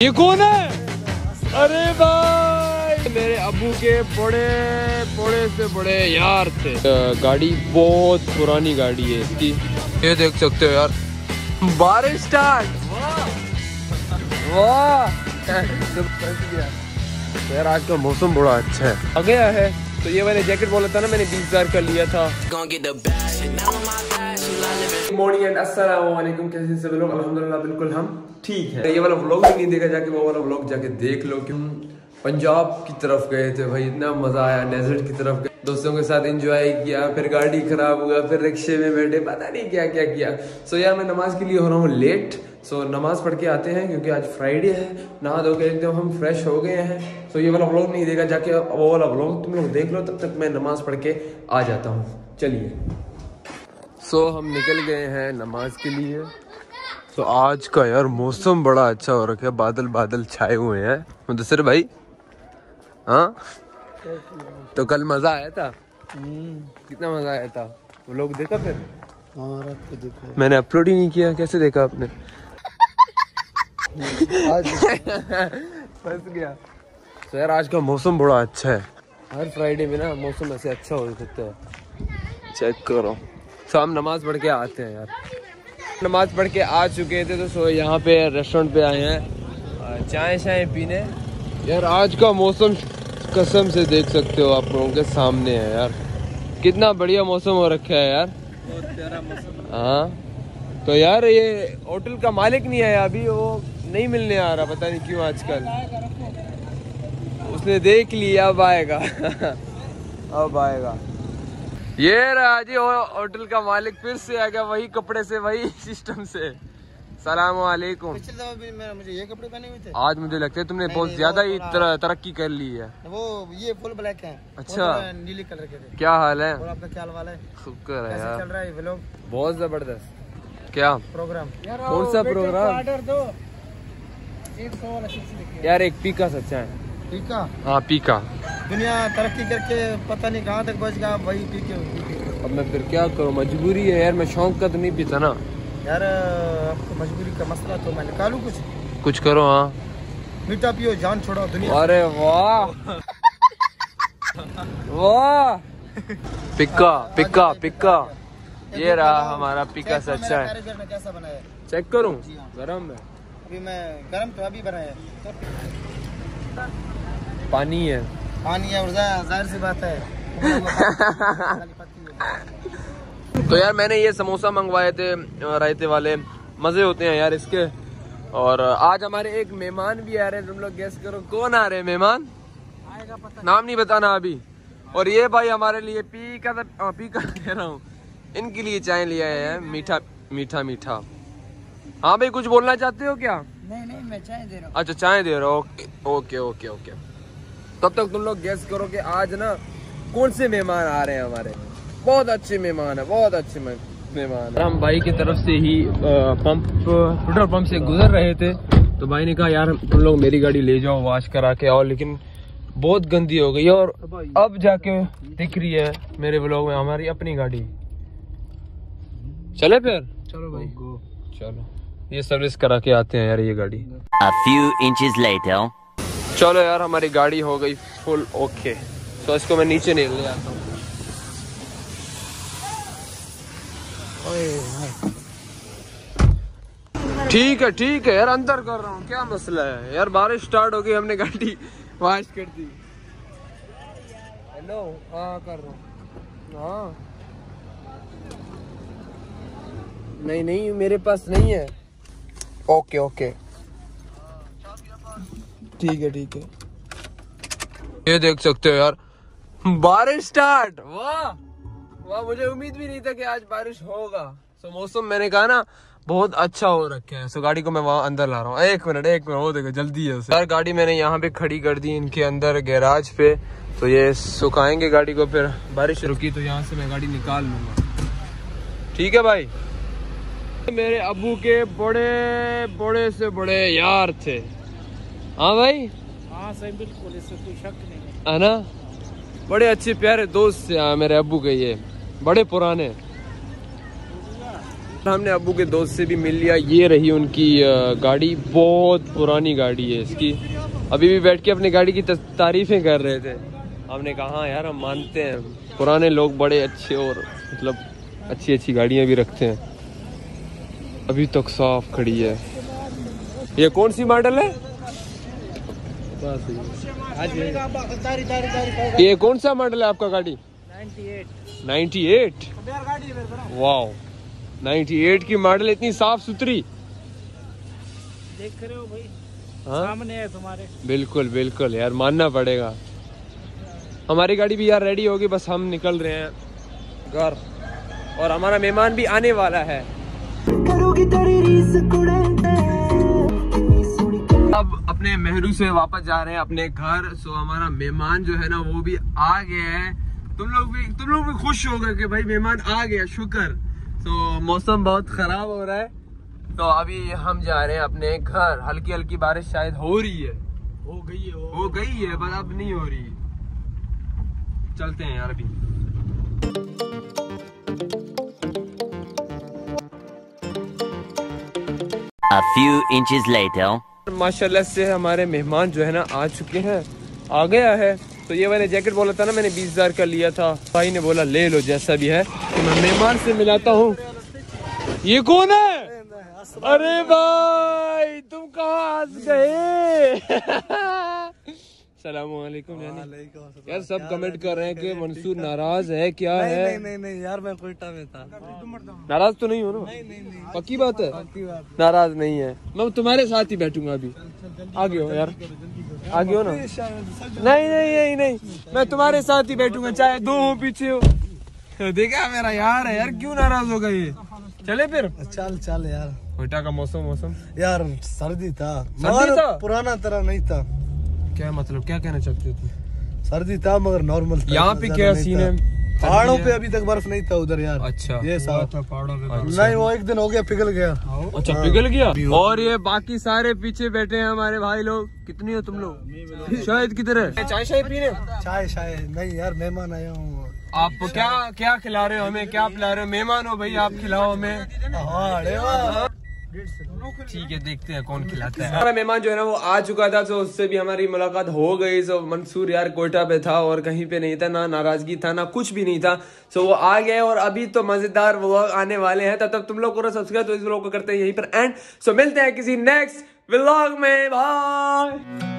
ये कौन है? अरे भाई! मेरे अबू के बड़े बड़े से बड़े यार थे। गाड़ी बहुत पुरानी गाड़ी है इसकी। ये देख सकते हो यार। बारिश स्टार्ट वाह! यार आज का मौसम बड़ा अच्छा है। आ गया है। तो ये मैंने जैकेट बोला था ना मैंने बीस हज़ार का लिया था। मॉर्निंग एंड अस्सलाम वालेकुम कैसे हैं सभी लोग? अल्हम्दुलिल्लाह बिल्कुल हम ठीक है। ये वाला व्लॉग भी नहीं देखा जाके वो वाला व्लॉग जाके देख लो कि हम पंजाब की तरफ़ गए थे भाई इतना मज़ा आया डेजर्ट की तरफ़ गए। दोस्तों के साथ एंजॉय किया फिर गाड़ी खराब हुआ फिर रिक्शे में बैठे पता नहीं क्या क्या किया। सो यार मैं नमाज़ के लिए हो रहा हूँ लेट सो नमाज़ पढ़ के आते हैं क्योंकि आज फ्राइडे है नहा धो के एकदम हम फ्रेश हो गए हैं। सो ये वाला व्लॉग नहीं देखा जाके वो वाला व्लॉग तुम लोग देख लो तब तक मैं नमाज़ पढ़ के आ जाता हूँ। चलिए। सो so, हम निकल गए हैं नमाज़ के लिए। तो आज का यार मौसम बड़ा अच्छा हो रखा है। बादल बादल छाए हुए हैं। मुदसर भाई? हाँ? तो कल मज़ा आया था? कितना मज़ा आया था? वो लोग देखा फिर? देखा। मैंने अपलोड ही नहीं किया। कैसे देखा आपने? फंस गया। तो यार आज का मौसम बड़ा अच्छा है। हर फ्राइडे में ना मौसम ऐसे अच्छा हो सकता है। चेक करो। तो हम नमाज़ पढ़ के आते हैं यार। नमाज़ पढ़ के आ चुके थे तो सो यहाँ पे रेस्टोरेंट पे आए हैं। चाय शाय पीने। यार आज का मौसम कसम से देख सकते हो आप लोगों के सामने है यार। कितना बढ़िया मौसम हो रखा है यार। हाँ। तो यार ये होटल का मालिक नहीं आया अभी वो नहीं मिलने आ रहा पता नहीं क्यों आजकल। उसने देख लिया अब आएगा। अब आएगा। ये रहा जी होटल का मालिक फिर से आ गया वही कपड़े से वही सिस्टम से। सलाम वालेकुम मुझे ये कपड़े पहने हुए थे। आज मुझे लगता है तुमने बहुत ज़्यादा ही तर, तरक्की कर ली है। वो ये फुल ब्लैक है। अच्छा। नीले कलर के थे। क्या हाल है? और आपका क्या हाल है? शुक्र है कैसे यार। चल रहा है व्लॉग बहुत ज़बरदस्त। क्या? प्रोग्राम कौन सा प्रोग्राम ऑर्डर दो। एक सौ वाला चिप्स देखिए यार एक पीका सच्चा है। है हाँ पीका। दुनिया तरक्की करके पता नहीं कहाँ तक पहुँच गया वही पी के अब मैं फिर क्या करूँ? मजबूरी है यार मैं शौक का तो नहीं पीता ना। यार आपको मजबूरी का मसला तो मैं निकालू कुछ? कुछ करो हाँ। मीठा पियो जान छोड़ो दुनिया। अरे वाह। वाह। पिक्का पिक्का पिक्का। ये रहा हमारा पिक्का सच्चा है। कैसा बनाया? चेक करूँ? हाँ। गरम है। अभी मैं गरम तो अभी बनाया तो पानी है। पानी है और ज़ाहिर सी बात है। तो यार मैंने ये समोसा मंगवाए थे रायते वाले। मज़े होते हैं यार इसके। और आज हमारे एक मेहमान भी आ रहे हैं। तुम लोग गेस करो कौन आ रहे हैं मेहमान? नाम नहीं बताना अभी। और ये भाई हमारे लिए पी का अ, पी का कह रहा हूँ। इनके लिए चाय लिया है मीठा मीठा मीठा। हाँ भाई कुछ बोलना चाहते हो क्या? नहीं नहीं मैं चाय दे रहा हूँ। अच्छा चाय दे रहे हो। Okay okay okay okay. तब तक तुम लोग गेस करो कि आज ना कौन से मेहमान आ रहे हैं हमारे। बहुत अच्छे मेहमान है बहुत अच्छे मेहमान है। हम भाई की तरफ़ से ही पंप पेट्रोल पंप से गुजर रहे थे। तो भाई ने कहा यार तुम लोग मेरी गाड़ी ले जाओ वॉश करा के आओ। लेकिन बहुत गंदी हो गई और अब जाके दिख रही है मेरे ब्लॉग में हमारी अपनी गाड़ी। चले फिर? चलो भाई। चलो। ये सर्विस करा के आते हैं यार ये गाड़ी। A few inches later. चलो यार, हमारी गाड़ी हो गई फुल ओके तो इसको मैं नीचे नहीं ले आता हूँ। ठीक है ठीक है यार, अंदर कर रहा हूँ। क्या मसला है? यार, बारिश स्टार्ट हो गई, हमने गाड़ी वॉश कर दी। हेलो हाँ कर रहा हूँ। हाँ। नहीं नहीं, मेरे पास नहीं है। ओके ओके ठीक है ठीक है। ये देख सकते हो यार। बारिश स्टार्ट वाह! वाह मुझे उम्मीद भी नहीं था कि आज बारिश होगा। सो मौसम मैंने कहा ना बहुत अच्छा हो रखा है। सो गाड़ी को मैं वहाँ अंदर ला रहा हूँ। एक मिनट एक मिनट वो देखो जल्दी है यार गाड़ी मैंने यहाँ पे खड़ी कर दी इनके अंदर गैराज पे। तो ये सुखाएँगे गाड़ी को फिर। बारिश रुकी तो यहाँ से मैं गाड़ी निकाल लूँगा। ठीक है भाई। मेरे अबू के बड़े बड़े से बड़े यार थे। हाँ भाई? हाँ सही बिल्कुल इसमें कोई शक नहीं है। ना? बड़े अच्छे प्यारे दोस्त हाँ, मेरे अबू के ये। बड़े पुराने। हमने अबू के दोस्त से भी मिल लिया। ये रही उनकी गाड़ी। बहुत पुरानी गाड़ी है इसकी। अभी भी बैठ के अपनी गाड़ी की तारीफें कर रहे थे। हमने कहा हाँ यार हम मानते हैं। पुराने लोग बड़े अच्छे और मतलब अच्छी अच्छी गाड़ियाँ भी रखते हैं। अभी तक साफ़ खड़ी है। ये कौन सी मॉडल है? तारी तारी तारी ये कौन सा मॉडल है आपका गाड़ी? 98 वाओ। 98 की मॉडल इतनी साफ़ सुथरी। देख रहे हो भाई हाँ? सामने है तुम्हारे। बिल्कुल बिल्कुल यार मानना पड़ेगा। हमारी गाड़ी भी यार रेडी होगी बस हम निकल रहे हैं घर। और हमारा मेहमान भी आने वाला है। अब अपने मेहरू से वापस जा रहे हैं अपने घर। सो हमारा मेहमान जो है ना वो भी आ गया है। तुम लोग भी तुम लोग भी खुश हो गए कि भाई मेहमान आ गया शुक्र। तो मौसम बहुत खराब हो रहा है। तो अभी हम जा रहे हैं अपने घर। हल्की हल्की बारिश शायद हो रही है। हो गई है हो गई है पर अब नहीं हो रही। चलते हैं यार अभी। A few inches later. माशाल्लाह से हमारे मेहमान जो है ना आ चुके हैं, आ गया है। तो ये मैंने जैकेट बोला था ना, मैंने बीस हज़ार का लिया था। भाई ने बोला, ले लो, जैसा भी है। तो मैं मेहमान से मिलाता हूँ। ये कौन है? अरे भाई, तुम कहाँ आज गए? सलाम यार सब कमेंट कर रहे हैं कि मंसूर नाराज़ है क्या है? नहीं नहीं नहीं यार मैं कोयटा में था। नाराज़ तो नहीं हो ना? पक्की बात है? नाराज़ नहीं है। मैं तुम्हारे साथ ही बैठूँगा अभी। आगे हो यार। आगे हो ना? नहीं नहीं नहीं नहीं मैं तुम्हारे साथ ही बैठूँगा चाहे दो हो पीछे हो। देखा मेरा यार है यार क्यों नाराज़ हो गए चले फिर। चल चल यार। कोयटा का मौसम मौसम। यार सर्दी था। सर्दी था? पुराना तरह नहीं था। क्या मतलब क्या कहना चाहते हो तुम? सर्दी था मगर नॉर्मल यहाँ पे क्या सीन है? पहाड़ों पे अभी तक बर्फ़ नहीं था उधर यार। अच्छा। ये साफ़। पहाड़ों पे नहीं वो एक दिन हो गया पिघल गया। अच्छा पिघल गया? और ये बाकी सारे पीछे बैठे हैं हमारे भाई लोग। कितनी हो तुम लोग? शायद किधर है? चाय शाय पीने चाय शाय। नहीं यार मेहमान आया हूँ। आप क्या क्या खिला रहे हो हमें? क्या पिला रहे हो? मेहमान हो भाई आप खिलाओ हमें। हाँ, अरे वाह। ठीक है, देखते हैं कौन खिलाता है। हमारा मेहमान जो है ना, वो आ चुका था तो उससे भी हमारी मुलाकात हो गई। तो मंसूर यार कोयटा पे था और कहीं पे नहीं था, ना नाराज़गी था, ना कुछ भी नहीं था। सो वो आ गए और अभी तो मज़ेदार वो आने वाले हैं। तब तक तुम लोग करो सब्सक्राइब तो इस व्लॉग को करते हैं यहीं पर एंड सो मिलते हैं किसी नेक्स्ट व्लॉग में। बाय